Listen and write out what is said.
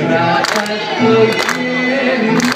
là thật tự nhiên